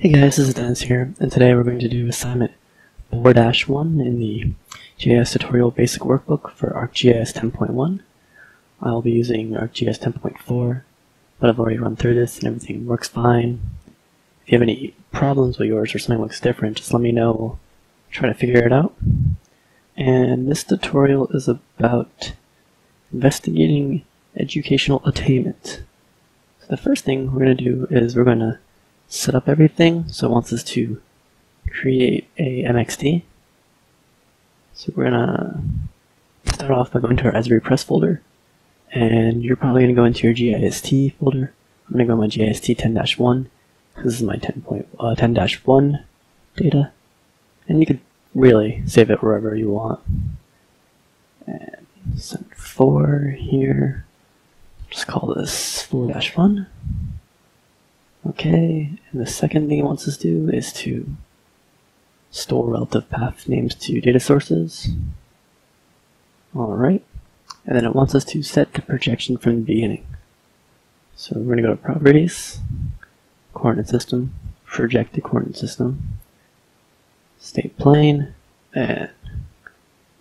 Hey guys, this is Dennis here, and today we're going to do assignment 4-1 in the GIS tutorial basic workbook for ArcGIS 10.1. I'll be using ArcGIS 10.4, but I've already run through this and everything works fine. If you have any problems with yours or something looks different, just let me know. We'll try to figure it out. And this tutorial is about investigating educational attainment. So the first thing we're going to do is we're going to set up everything. So it wants us to create a MXD. So we're gonna start off by going to our Esri Press folder, and you're probably gonna go into your GIST folder. I'm gonna go to my GIST 10-1. This is my 10.10-1 uh, data, and you could really save it wherever you want. And send four here. Just call this 4-1. Okay, and the second thing it wants us to do is to store relative path names to data sources. Alright, and then it wants us to set the projection from the beginning. So we're going to go to Properties, Coordinate System, Project the Coordinate System, State Plane, NAD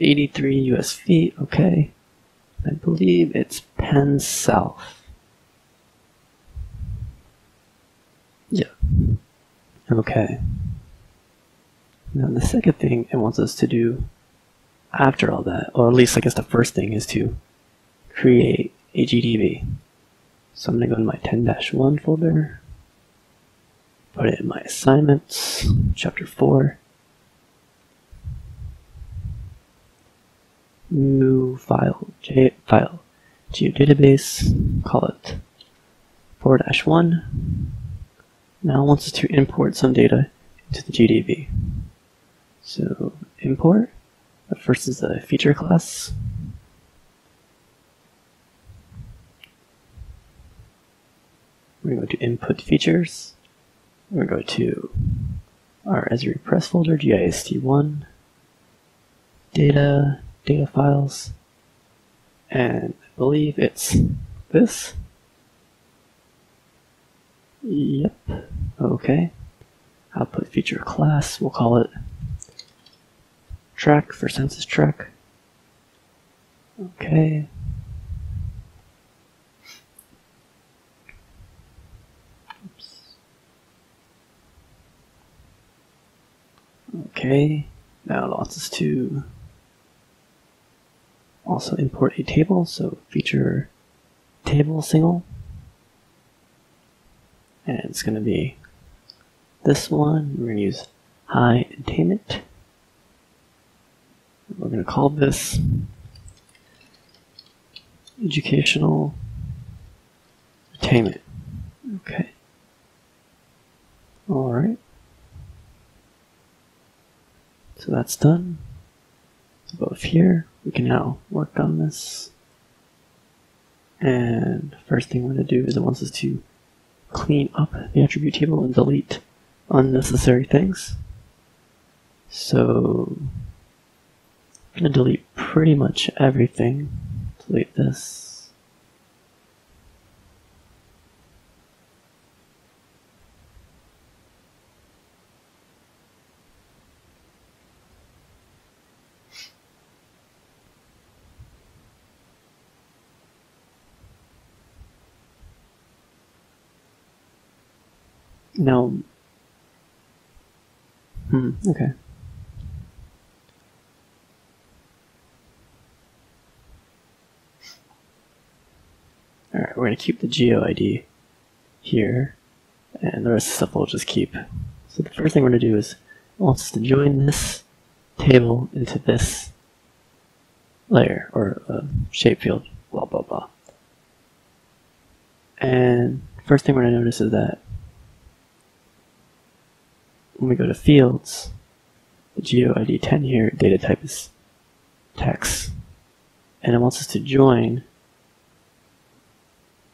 83 US feet, okay. I believe it's Penn South. Yeah. Okay. Now the second thing it wants us to do after all that, or at least I guess the first thing is to create a GDB. So I'm going to go to my 10-1 folder, put it in my assignments, chapter 4, new file, J file, geodatabase, call it 4-1, now wants us to import some data into the GDB. So import, the first is the feature class. We're going to input features. We're going to go to our Esri Press folder, GIST1, data, data files, and I believe it's this. Yep. Okay. Output feature class, we'll call it track for census tract. Okay. Oops. Okay, now it wants us to also import a table, so feature table single and it's going to be this one. We're going to use high attainment. We're going to call this educational attainment. Okay. All right. So that's done. Above here, we can now work on this. And first thing we're going to do is it wants us to clean up the attribute table and delete unnecessary things. So I'm going to delete pretty much everything. Delete this. No. Hmm, okay. Alright, we're going to keep the GeoID here, and the rest of the stuff we'll just keep. So the first thing we're going to do is, it wants us to join this table into this layer, or uh, shape field, blah blah blah. And first thing we're going to notice is that when we go to fields, the GeoID 10 here, data type is text. And it wants us to join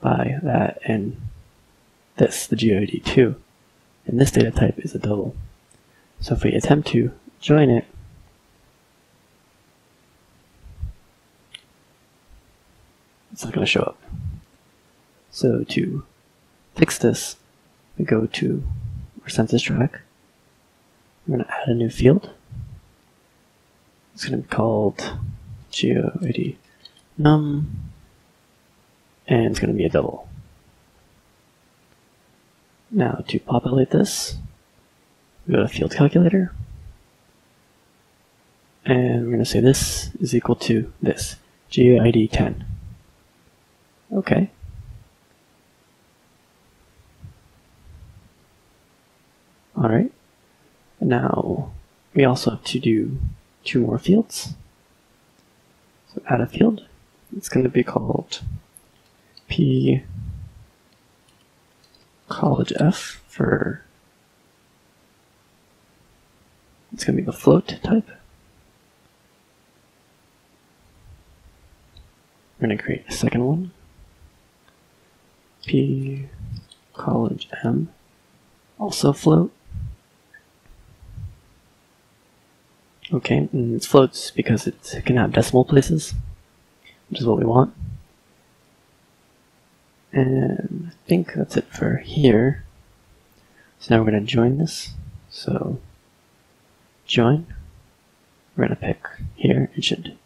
by that and this, the GeoID 2. And this data type is a double. So if we attempt to join it, it's not going to show up. So to fix this, we go to our census tract. I'm going to add a new field. It's going to be called geoid num, and it's going to be a double. Now to populate this, we go to field calculator, and we're going to say this is equal to this, geoid 10. Okay. Alright. Now, we also have to do two more fields. So add a field. It's going to be called P college F for it's going to be the float type. We're going to create a second one. P college M also float. Okay, and it floats because it can have decimal places, which is what we want. And I think that's it for here. So now we're going to join this. So, join. We're going to pick here. It should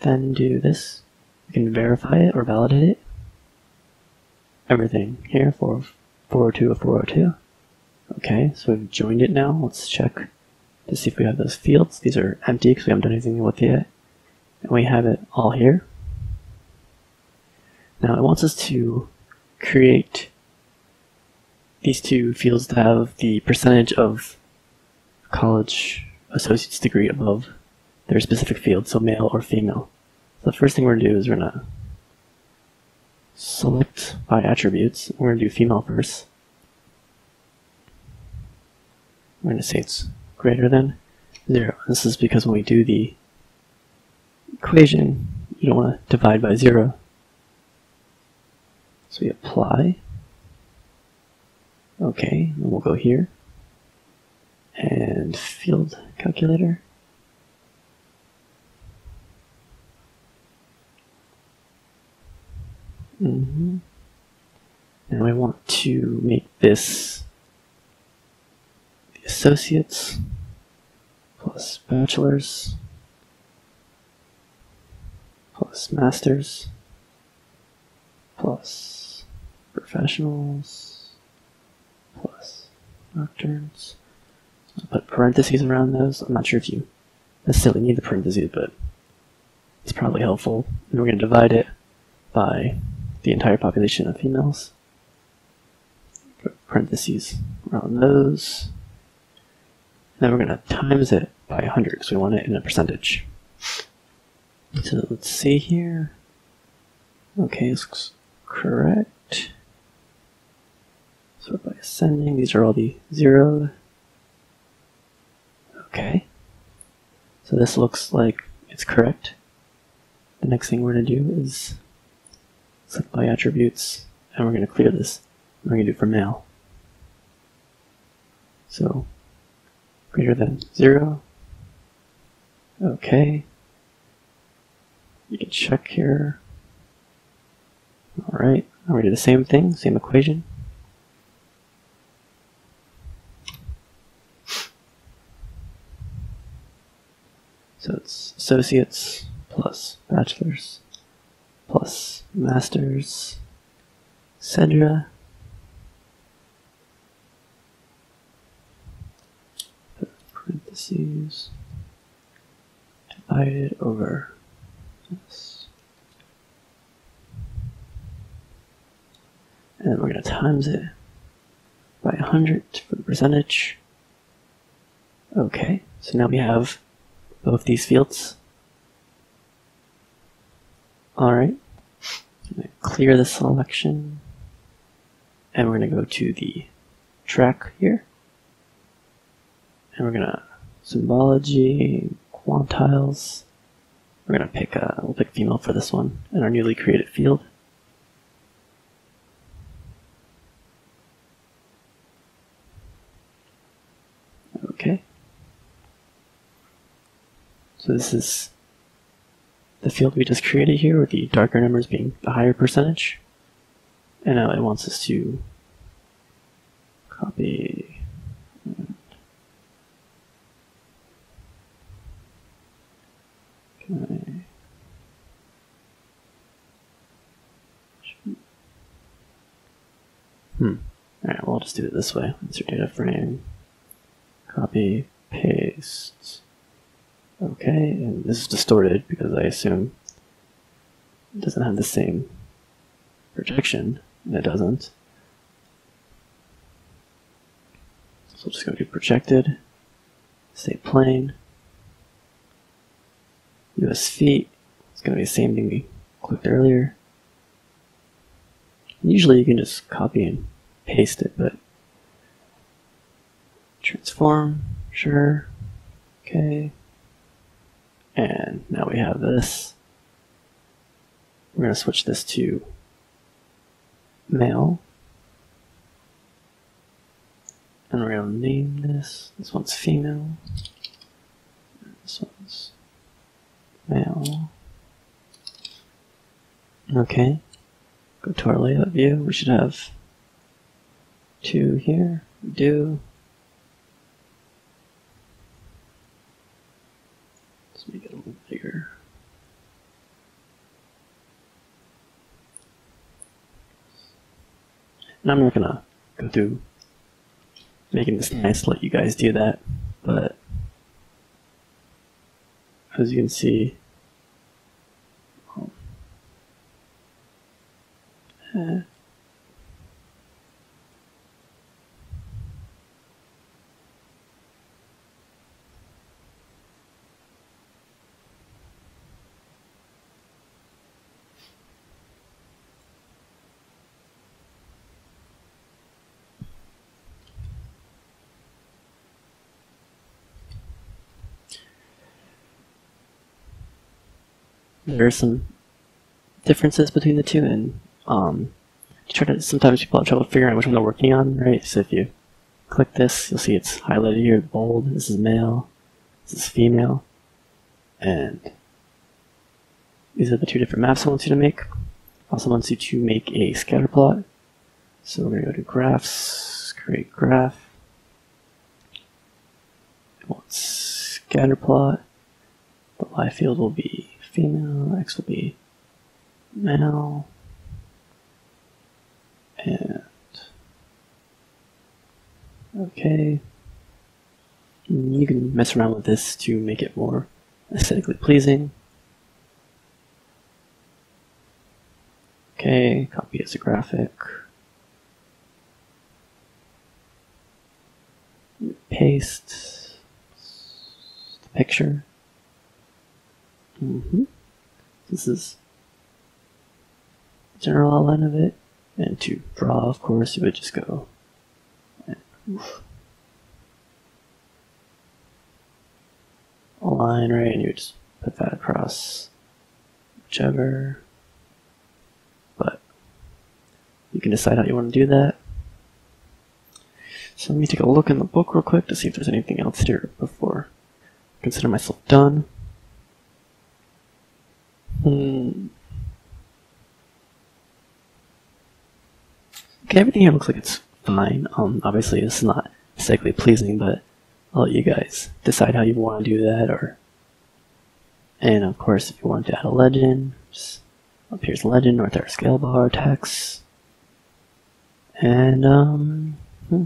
then do this. We can verify it or validate it. Everything here for 402 or 402. Okay, so we've joined it now. Let's check to see if we have those fields. These are empty because we haven't done anything with it yet. And we have it all here. Now it wants us to create these two fields to have the percentage of college associate's degree above their specific field, so male or female. So the first thing we're going to do is we're going to select by attributes. We're going to do female first. We're going to say it's greater than 0. This is because when we do the equation, you don't want to divide by 0. So we apply. Okay, and we'll go here. And field calculator. Mm -hmm. And we want to make this associates plus bachelors plus masters plus professionals plus doctorates. I'll put parentheses around those. I'm not sure if you necessarily need the parentheses, but it's probably helpful. And we're going to divide it by the entire population of females. Put parentheses around those. Then we're going to times it by 100 because we want it in a percentage. So let's see here. Okay, this looks correct. Sort by ascending, these are all the zero. Okay. So this looks like it's correct. The next thing we're going to do is select by attributes, and we're going to clear this. We're going to do for male. So greater than zero. Okay. You can check here. Alright, now we do the same thing, same equation. So it's associates plus bachelors plus masters, etc. parentheses divided over this. And then we're going to times it by 100 for the percentage. Okay, so now we have both these fields. Alright, clear the selection, and we're going to go to the track here. And we're gonna symbology, quantiles. We're gonna pick a, we'll pick female for this one in our newly created field. Okay. So this is the field we just created here with the darker numbers being the higher percentage. And now it wants us to copy Okay. Hmm. Alright, well, I'll just do it this way. Insert data frame. Copy. Paste. Okay, and this is distorted because I assume it doesn't have the same projection, and it doesn't. So I'll just go to projected, State Plane. US feet, it's going to be the same thing we clicked earlier. Usually you can just copy and paste it, but transform, sure, okay. And now we have this. We're going to switch this to male. And we're going to name this. This one's female. This one's male. Okay. Go to our layout view. We should have two here. We do. Let's make it a little bigger. And I'm not gonna go through making this nice to let you guys do that, but as you can see, uh, there are some differences between the two, and um, you try to sometimes people have trouble figuring out which one they're working on, right? So if you click this, you'll see it's highlighted here, bold. This is male, this is female, and these are the two different maps I want you to make. Also wants you to make a scatter plot. So we're going to go to graphs, create graph. It wants scatter plot. The y field will be female, X will be male, and okay. You can mess around with this to make it more aesthetically pleasing. Okay, copy as a graphic. Paste the picture. Mm -hmm. This is the general outline of it. And to draw, of course, you would just go a line, right? And you would just put that across whichever. But you can decide how you want to do that. So let me take a look in the book real quick to see if there's anything else here before I consider myself done. Hmm. Okay, everything here looks like it's fine. Um, obviously is not aesthetically pleasing, but I'll let you guys decide how you want to do that, or and of course if you want to add a legend, just up here's legend, north arrow scale bar, text, and um, hmm,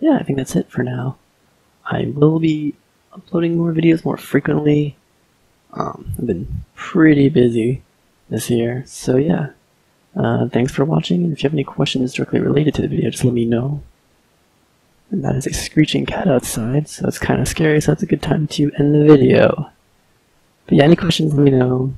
yeah, I think that's it for now. I will be uploading more videos more frequently. Um, I've been pretty busy this year, so yeah. Uh, thanks for watching, and if you have any questions directly related to the video, just let me know. And that is a screeching cat outside, so it's kind of scary, so that's a good time to end the video. But yeah, any questions, let me know.